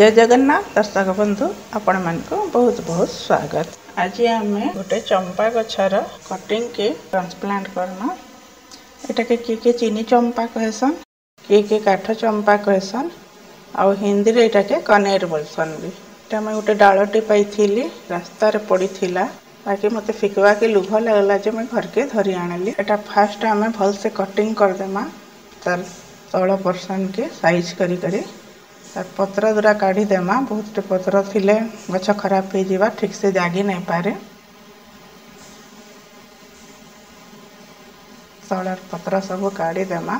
जय जगन्नाथ दर्शक बंधु आपण मानक बहुत बहुत स्वागत आज आम गोटे चंपा गछर कटिंग के ट्रांसप्लांट करना एटा के किए किए चीनी चंपा कहसन किए किए काठ चंपा कहसन आउ हिंदी रे के कनेर बोलसन भी इटा मैं गोटे डालटी पाई रास्तार पड़ी थिला बाकी मते फिकवा के लुभ लगला जे मैं घर के धरी आणली एटा फास्ट आम भल से कटिंग करदेमा तार तल पर्सन के साइज करी करी ତାର୍ ପତ୍ର ଦୂରା କାଢ଼ିଦେମା ବହୁତଟେ ପତ୍ର ଥିଲେ ଗଛ ଖରାପ ହେଇଯିବା ଠିକ୍ସେ ଜାଗି ନାଇଁପାରେ ତଳର ପତ୍ର ସବୁ କାଢ଼ିଦେମା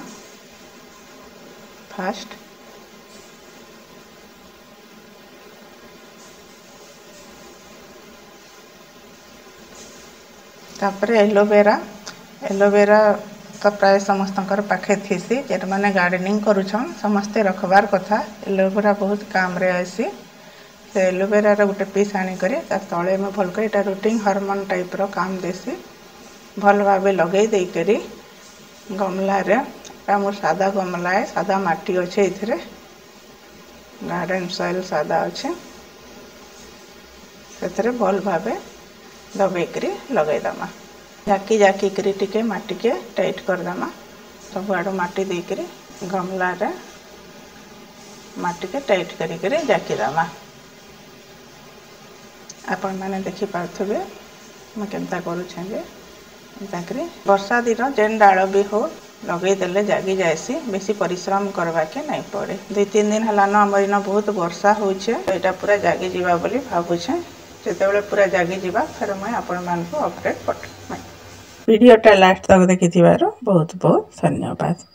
ଫାଷ୍ଟ ତାପରେ ଏଲୋଭେରା ଏଲୋଭେରା ତ ପ୍ରାୟ ସମସ୍ତଙ୍କର ପାଖେ ଥିସି ଯେନ୍ମାନେ ଗାର୍ଡ଼େନିଂ କରୁଛନ୍ ସମସ୍ତେ ରଖବାର୍ କଥା ଏଲୋଭେରା ବହୁତ କାମରେ ଆଏସି ସେ ଏଲୋଭେରାର ଗୋଟେ ପିସ୍ ଆଣିକରି ତା ତଳେ ଆମେ ଭଲ କରି ଏଇଟା ରୁଟିନ୍ ହରମୋନ୍ ଟାଇପ୍ର କାମ ଦେସି ଭଲ ଭାବେ ଲଗେଇ ଦେଇକରି ଗମଲାରେ ଏଇଟା ମୋର ସାଦା ଗମଲା ଏ ସାଦା ମାଟି ଅଛେ ଏଥିରେ ଗାର୍ଡ଼େନ୍ ସଏଲ୍ ସାଦା ଅଛେ ସେଥିରେ ଭଲ ଭାବେ ଦବେଇକରି ଲଗେଇଦେମା ଜାକି ଜାକିକିରି ଟିକେ ମାଟିକେ ଟାଇଟ୍ କରିଦେମା ସବୁଆଡ଼ୁ ମାଟି ଦେଇକିରି ଗମଲାରେ ମାଟିକେ ଟାଇଟ୍ କରିକିରି ଜାକିଦେମା ଆପଣମାନେ ଦେଖିପାରୁଥିବେ ମୁଁ କେନ୍ତା କରୁଛେଁ ଯେ ଏନ୍ତାକରି ବର୍ଷା ଦିନ ଯେନ୍ ଡାଳ ବି ହଉ ଲଗେଇଦେଲେ ଜାଗି ଯାଏସି ବେଶୀ ପରିଶ୍ରମ କରବାକେ ନାଇଁ ପଡ଼େ ଦୁଇ ତିନ୍ ଦିନ ହେଲାନ ଆମର୍ ଇନ ବହୁତ ବର୍ଷା ହଉଛେ ଏଇଟା ପୁରା ଜାଗିଯିବା ବୋଲି ଭାବୁଛେଁ ଯେତେବେଳେ ପୁରା ଜାଗିଯିବା ଫେର୍ ମୁଇଁ ଆପଣମାନଙ୍କୁ ଅପଡ଼େଟ୍ ପଠାମି भिडियोटा लास्ट तक देखिथ्यो बहुत बहुत धन्यवाद